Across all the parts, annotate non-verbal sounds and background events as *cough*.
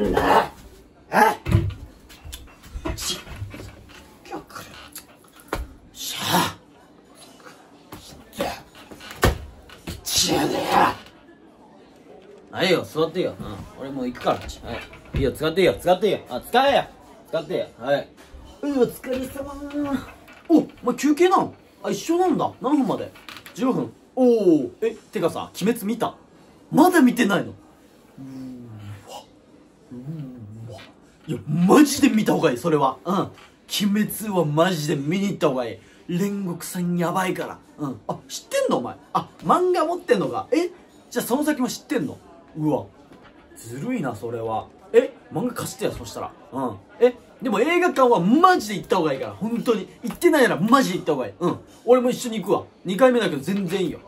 んだ。え？し今日来るしゃあじゃちやでやはいよ座っていいよ、うん、俺もう行くから。はい。いいよ使っていいよ。使っていいよ。あ使えよ。使っていいよ。はい。うお疲れ様。おお前休憩なの？あ一緒なんだ。何分まで？15分。おおえてかさ鬼滅見た？まだ見てないの？わいや、マジで見た方がいい、それは。うん。鬼滅はマジで見に行った方がいい。煉獄さん。やばいから。うん。あ、知ってん。のお前。あ、漫画持ってん。のか。えじゃあその先も知ってん。のうわ。ずるいな、それは。え漫画貸してよ、そしたら。うん。えでも映画館はマジで行った方がいいから。本当に。行ってないならマジで行った方がいい。うん。俺も一緒に行くわ。2回目だけど全然いいよ。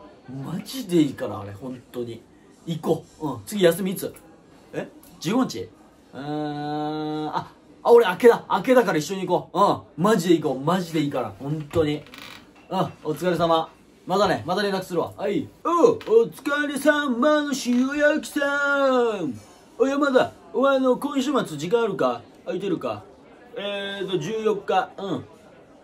マジでいいから、あれ、本当に。行こう。うん。次休みいつえ ?15 日ああ俺明けだ。明けだから一緒に行こう。うん。マジで行こう。マジでいいから。本当に。うん。お疲れ様。またね。また連絡するわ。はい。おうお疲れ様の塩焼きさん。お山田。お前の今週末時間あるか？空いてるか？えーと14日。うん。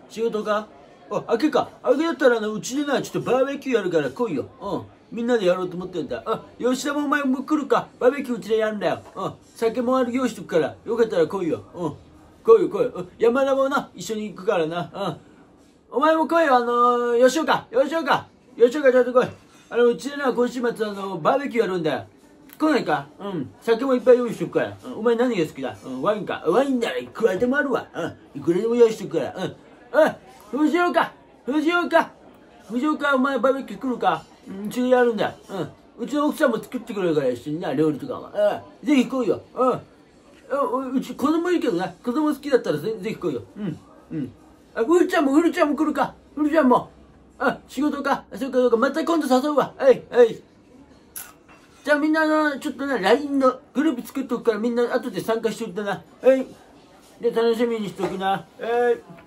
仕事か？あ明けか明けだったらあのうちでなちょっとバーベキューやるから来いようんみんなでやろうと思ってんだ。あ、吉田もお前も来るか。バーベキューうちでやるんだよ。うん。酒もある用意しとくから。よかったら来いよ。うん。来いよ来いよ。うん。山田もな、一緒に行くからな。うん。お前も来いよ、あのー、吉岡。吉岡。吉岡ちょっと来い。あの、うちでな、今週末あの、バーベキューやるんだよ。来ないか？うん。酒もいっぱい用意しとくから。うん。お前何が好きだ？うん。ワインか？ワインならいくらでもあるわ。うん。いくらでも用意しとくから。うん。うん。藤岡藤岡藤岡お前バーベキュー来るか？うちでやるんだ。うん。うちの奥さんも作ってくれるから一緒にな、料理とかは。うん。ぜひ来いよ。うん。うち子供いるけどな。子供好きだったらぜぜひ来いよ。うん。うん。あ、うるちゃんも、うるちゃんも来るか？うるちゃんも。あ、仕事か？そうかそうか。また今度誘うわ。はい、はい。じゃあみんなの、ちょっとな、LINE のグループ作っとくからみんな後で参加しといてな。はい。で、楽しみにしとくな。はい。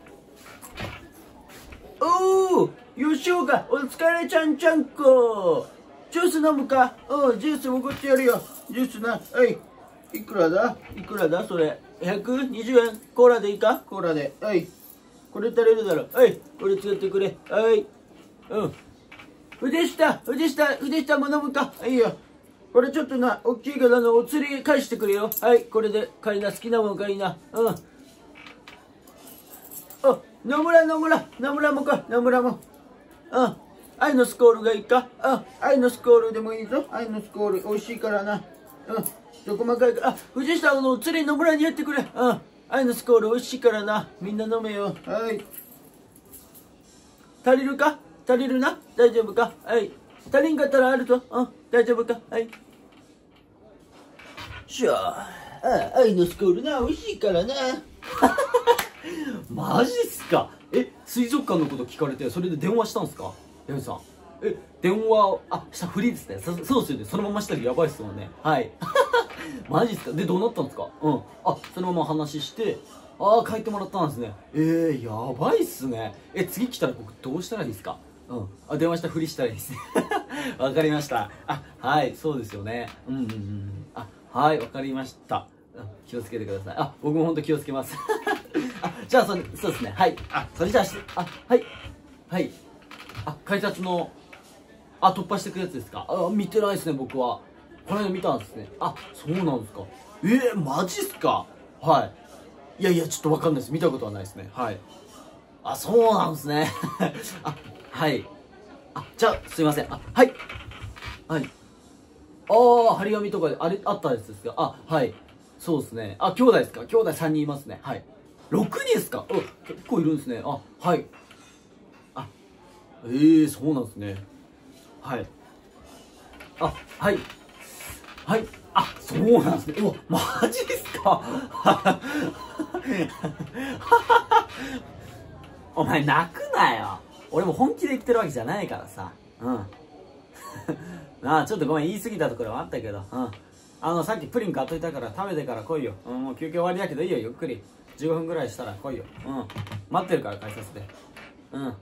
おー吉岡、お疲れちゃんちゃんこ。ジュース飲むか？うん、ジュースもこってやるよ。ジュースな。はい。いくらだ？いくらだ？それ。120円コーラでいいか？コーラで。はい。これ足りるだろ。はい。これ作ってくれ。はい。うん。腕下、腕下、腕下も飲むか？いいよ。これちょっとな、大きいからの、お釣り返してくれよ。はい。これで買いな。好きなもん買いな。うん。あ、野村野村野村もか野村も。うん。愛のスコールがいいか？うん。愛のスコールでもいいぞ。愛のスコール美味しいからな。うん。と細かいか？らあ藤下の釣り野村にやってくれ。うん。愛のスコール美味しいからな。みんな飲めよ。はい。足りるか？足りるな？大丈夫か？はい。足りんかったらあるとうん。大丈夫か？はい。しゃああ愛のスコールな美味しいからな *laughs* マジっすか？え水族館のこと聞かれてそれで電話したんすか？ヤミさん。え電話あしたフリーですね。そそうですよね。そのまましたらやばいっすもんね。はい。*laughs* マジっすか？でどうなったんですか？うん。あそのまま話してああ書いてもらったんですね。えー、やばいっすね。え次来たら僕どうしたらいいですか？うん。あ電話したふりしたらいいですね。*laughs* わかりました。あはいそうですよね。うんうんうんあはいわかりました。気をつけてください。あ僕も本当気をつけます。じゃあそそうですね。はい。あ。それじゃあしあはい。はい。あ改札のあ突破していくやつですか？あ見てないですね僕は。この間見たんですね。あそうなんですか。えー、マジっすか？はい。いやいやちょっとわかんないです。見たことはないですね。はい。あそうなんですね。*laughs* あはい。あじゃあすいません。あはい。はい。ああ張り紙とかであれあったやつですよあはい。そうですね。あ兄弟ですか？兄弟3人いますね。はい6人ですか？うん。結構いるんですね。あはい。あええー、そうなんですね。はい。あはい。はい。あそうなんですね。うわマジですか？*laughs* お前泣くなよ。俺も本気で言ってるわけじゃないからさ。うん。な *laughs* あちょっとごめん言い過ぎたところはあったけど。うん。あのさっきプリン買っといたから食べてから来いよ、うん、もう休憩終わりだけどいいよゆっくり15分ぐらいしたら来いよ。うん。待ってるから改札で。うん。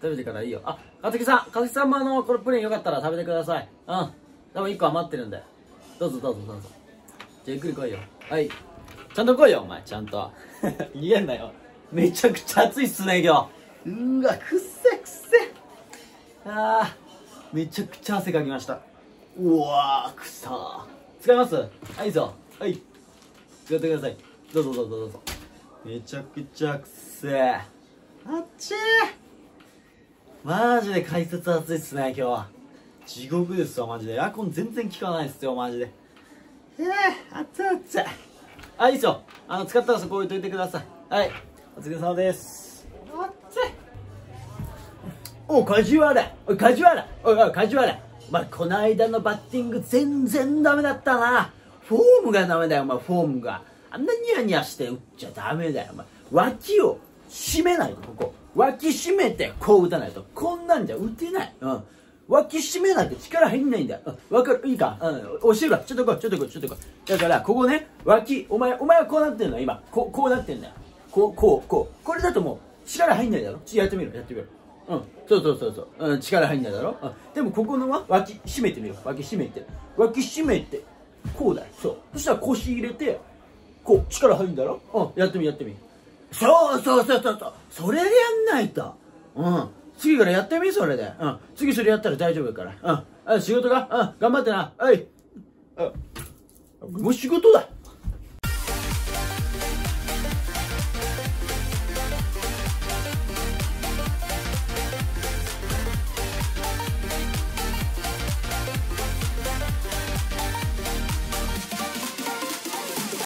食べてからいいよ。あかつきさん。かつきさんもあのこれプリンよかったら食べてください。うん。でも1個余ってるんで。どうぞどうぞどうぞ。じゃあゆっくり来いよ。はい。ちゃんと来いよお前。ちゃんと。*laughs* 逃げんなよ。めちゃくちゃ暑いっすね今日。うわくっせくっせ。あー。めちゃくちゃ汗かきました。うわーくさー。使います？はいぞ。はい。使ってください。どうぞどうぞどうぞ。めちゃくちゃくせーあっちー。マジで解説暑いっすね今日は。地獄ですわマジで。エアコン全然効かないっすよマジで。えー、熱い熱い。あいいっすよ。あの使ったらそこ置いといてください。はい。お疲れ様です。熱い。お梶原。おい梶原。おいおい梶原。まあ、この間のバッティング全然ダメだったな。フォームがダメだよお前フォームが。あんなニヤニヤして打っちゃダメだよ脇を締めないとここ脇締めてこう打たないとこんなんじゃ打てないうん脇締めないと力入んないんだよ。うん、かる？いいか？うん。教えるわ。ちょっと来い、ちょっと来い、ちょっと来い。だから、ここね、脇、お前、お前はこうなってんの今。こう、こうなってんだよ。こう、こう、こう。これだともう、力入んないだろ？ちやってみろ、やってみろ。うん。そうそうそうそう。うん、力入んないだろ？うん。でも、ここのは、脇、締めてみろ。脇締めて。脇締めて。こうだよ。そう。そしたら腰入れて、こう、力入るんだろ？うん。やってみ、やってみ。そうそうそうそうそう。それでやんないと。うん。次からやってみそれで。うん。次それやったら大丈夫やから。うん。あ仕事か？うん。頑張ってな。はい。あ、もう仕事だ。